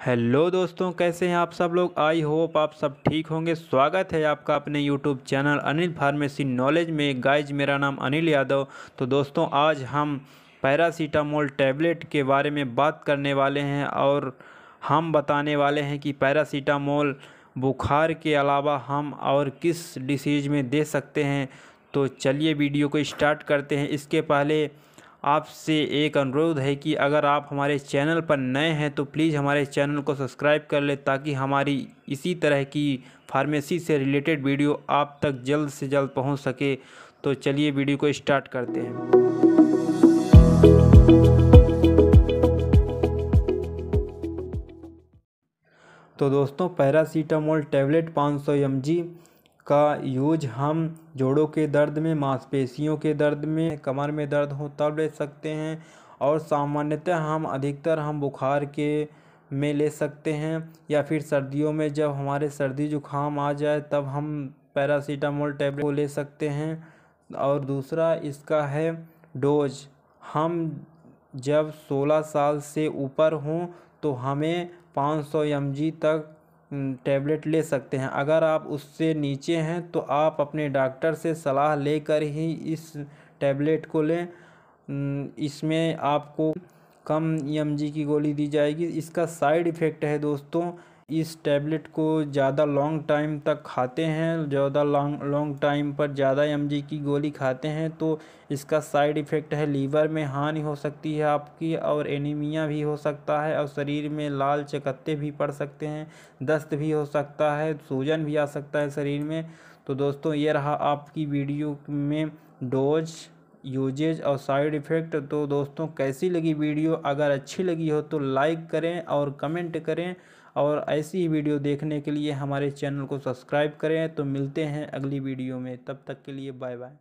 Hello दोस्तों, कैसे हैं आप सब लोग? आई होप आप सब ठीक होंगे। स्वागत है आपका अपने YouTube channel Anil pharmacy knowledge में। गाइज़, मेरा नाम अनिल यादव। तो दोस्तों, आज हम पैरासीटामोल टैबलेट के बारे में बात करने वाले हैं और हम बताने वाले हैं कि पैरासीटामोल बुखार के अलावा हम और किस डिसीज़ में दे सकते हैं। तो चलिए वीडियो को स्टार्ट करते हैं। इसके पहले आपसे एक अनुरोध है कि अगर आप हमारे चैनल पर नए हैं तो प्लीज़ हमारे चैनल को सब्सक्राइब कर लें ताकि हमारी इसी तरह की फार्मेसी से रिलेटेड वीडियो आप तक जल्द से जल्द पहुँच सके। तो चलिए वीडियो को स्टार्ट करते हैं। तो दोस्तों, पैरासीटामोल टैबलेट 500 सौ का यूज़ हम जोड़ों के दर्द में, मांसपेशियों के दर्द में, कमर में दर्द हो तब ले सकते हैं और सामान्यतः हम अधिकतर हम बुखार के में ले सकते हैं या फिर सर्दियों में जब हमारे सर्दी जुकाम आ जाए तब हम पैरासीटामोल टैबलेट को ले सकते हैं। और दूसरा इसका है डोज। हम जब 16 साल से ऊपर हों तो हमें 500 सौ तक टैबलेट ले सकते हैं। अगर आप उससे नीचे हैं तो आप अपने डॉक्टर से सलाह लेकर ही इस टैबलेट को लें। इसमें आपको कम एम की गोली दी जाएगी। इसका साइड इफ़ेक्ट है दोस्तों इस टैबलेट को ज़्यादा लॉन्ग टाइम तक खाते हैं, ज़्यादा लॉन्ग लॉन्ग टाइम पर ज़्यादा एमजी की गोली खाते हैं तो इसका साइड इफ़ेक्ट है लीवर में हानि हो सकती है आपकी और एनीमिया भी हो सकता है और शरीर में लाल चकत्ते भी पड़ सकते हैं, दस्त भी हो सकता है, सूजन भी आ सकता है शरीर में। तो दोस्तों, ये रहा आपकी वीडियो में डोज, यूजेज और साइड इफ़ेक्ट। तो दोस्तों, कैसी लगी वीडियो? अगर अच्छी लगी हो तो लाइक करें और कमेंट करें। और ऐसी ही वीडियो देखने के लिए हमारे चैनल को सब्सक्राइब करें। तो मिलते हैं अगली वीडियो में। तब तक के लिए बाय बाय।